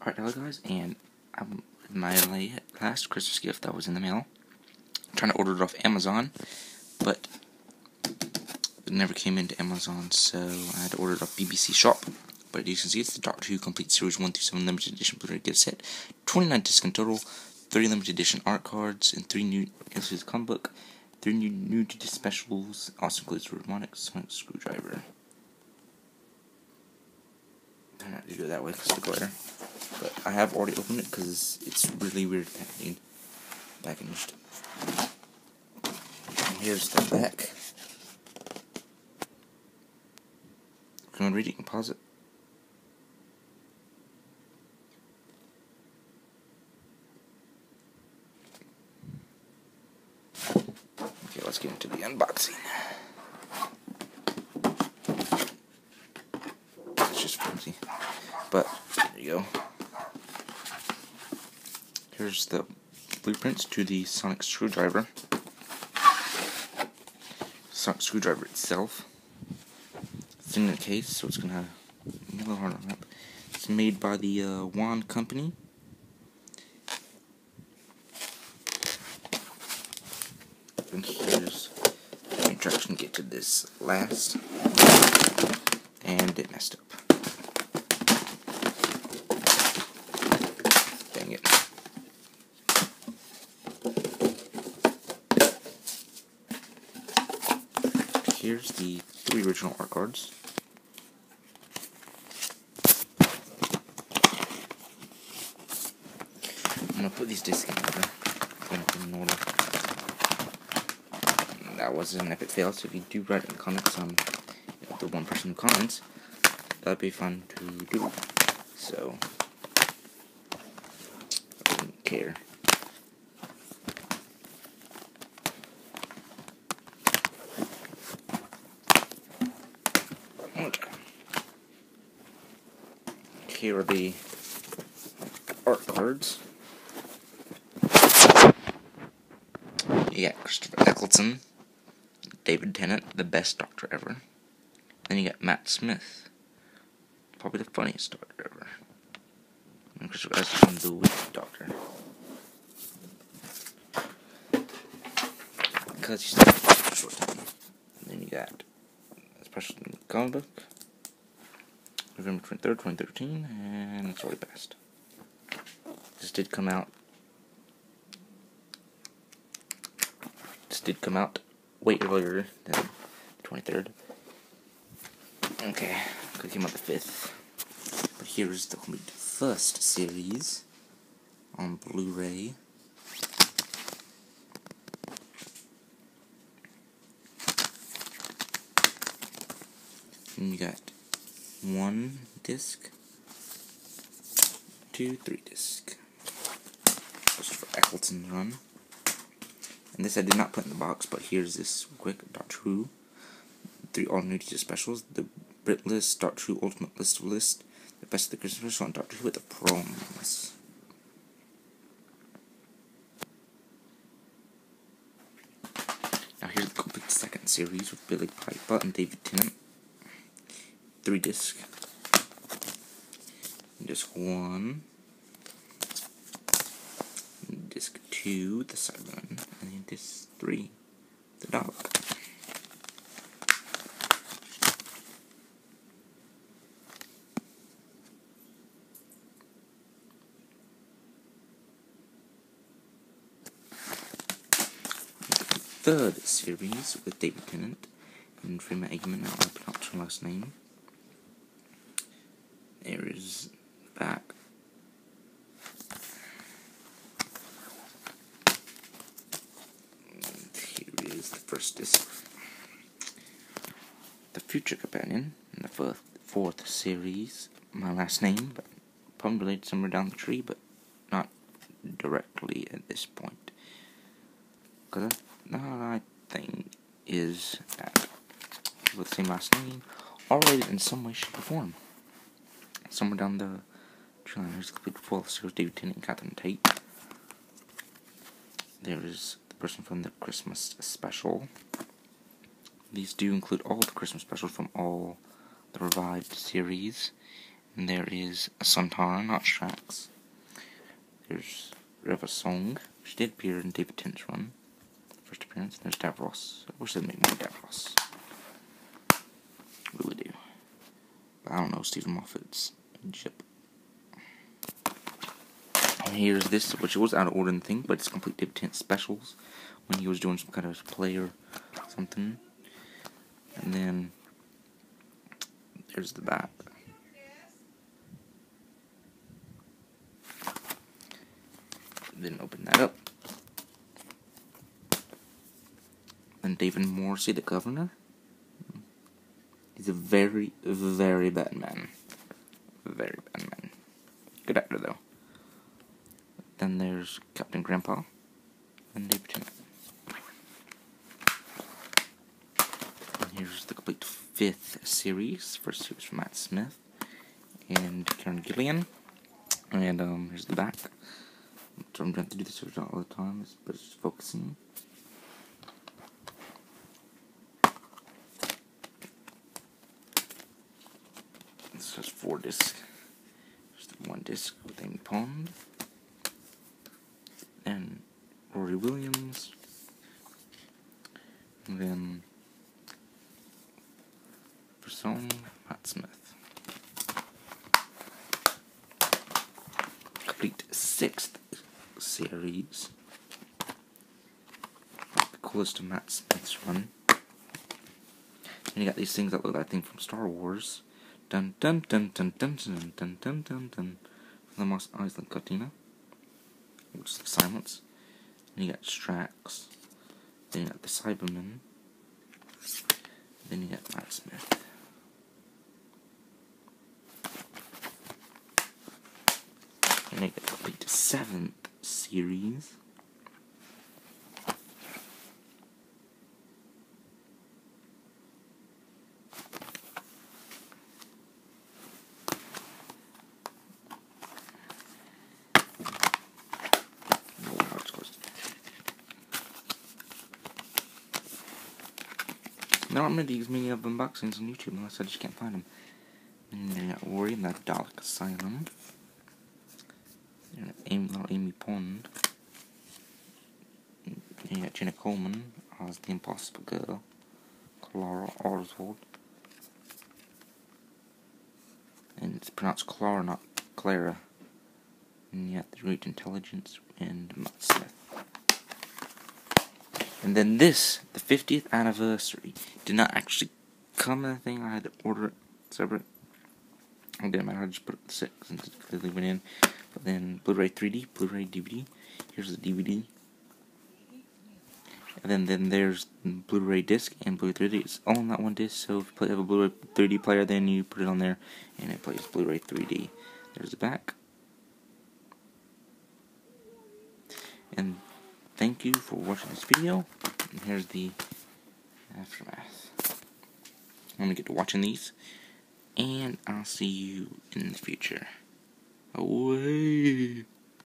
Alright, hello guys, and I'm my last Christmas gift that was in the mail. I'm trying to order it off Amazon, but it never came into Amazon, so I had to order it off BBC Shop. But you can see, it's the Doctor Who Complete Series 1 through 7 limited edition Blu-ray gift set. 29 discs in total, 30 limited edition art cards, and 3 new illustrated comic book, 3 new nudity specials, also includes a Harmonic Sonic Screwdriver. I not to do it that way because the glare. But I have already opened it because it's really weird packaging. Packaged. And here's the back. Can I read it? Can pause it. Okay, let's get into the unboxing. It's just flimsy. But, there you go. Here's the blueprints to the sonic screwdriver. Sonic screwdriver itself. It's in the case, so it's gonna be a little hard on that. It's made by the uh, Wand Company. And here's the introduction to get to this last. And it messed up. Here's the three original art cards. I'm gonna put these discs in order. In order. That was an epic fail, so if you do write in the comments on the one person who comments, that'd be fun to do. So, I wouldn't care. Here are the art cards. You got Christopher Eccleston, David Tennant, the best doctor ever. Then you got Matt Smith, probably the funniest doctor ever. And Christopher Eccleston, the weak doctor. Because he's short time. And then you got a special comic book. November 23rd, 2013, and it's already passed. This did come out. This did come out way earlier than 23rd. Okay, it came out the 5th. But here's the complete first series on Blu-ray. You got one disc, two, three disc. Just for Eccleston's run. And this I did not put in the box, but here's this quick Doctor Who. Three all new specials. The Brit list, Doctor Who Ultimate List of List, the best of the Christmas special, and Doctor Who with the proms. Now here's the complete second series with Billie Piper and David Tennant three disc. Disc one. Disc two, the side and disc three, the dog. third series with David Tennant and Freema Agyeman, I'll pronounce her last name. There is back. And here is the first disc. The Future Companion in the fourth, fourth series. My last name, but probably somewhere down the tree, but not directly at this point. Because I think is that with the same last name related in some way, shape, or form somewhere down the tree There's Here's the complete full series David Tennant and Catherine Tate. There is the person from the Christmas special. These do include all the Christmas specials from all the revived series. And there is a Sontaran, not Strax. There's River Song. She did appear in David Tennant's run. First appearance. And There's Davros. I wish they'd make more Davros. Really do. But I don't know Steven Moffat's chip. And here's this, which was out of order and thing, but it's complete David Tennant specials when he was doing some kind of play or something. And then there's the back. Then open that up. And David Morrissey, the governor. He's a very, very bad man. Very bad man. Good actor, though. Then there's Captain Grandpa and. And here's the complete fifth series. First series from Matt Smith and Karen Gillan. And um, here's the back. I'm trying to do this all the time, but it's focusing. Has four discs. Just one disc with Amy Pond. And Rory Williams. And then for song, Matt Smith. Complete sixth series. The coolest of Matt Smith's run. And you got these things that look like thing from Star Wars. Dun dun dun dun dun dun dun dun dun dun. From the Mos Eisley Cantina. Which is silence. And you got Strax. Then you got the Cybermen. Then you got Matt Smith. And you got the complete seventh series. There aren't many these many of unboxings on YouTube unless I just can't find them. And mm, then you got Worry in Dalek Asylum. And Amy, little Amy Pond. And you got Jenna Coleman as the Impossible Girl. Clara Oswald. And it's pronounced Clara, not Clara. And you got the Great Intelligence and Matt Smith. And then this, the 50th anniversary, did not actually come in a thing. I had to order it separate. It didn't matter. I just put it six since it clearly went in. But then Blu-ray 3D, Blu-ray DVD. Here's the DVD. And then then there's Blu-ray disc and Blu-ray 3D. It's all on that one disc. So if you have a Blu-ray 3D player, then you put it on there, and it plays Blu-ray 3D. There's the back. And thank you for watching this video. And here's the aftermath. I'm gonna get to watching these. And I'll see you in the future. Away.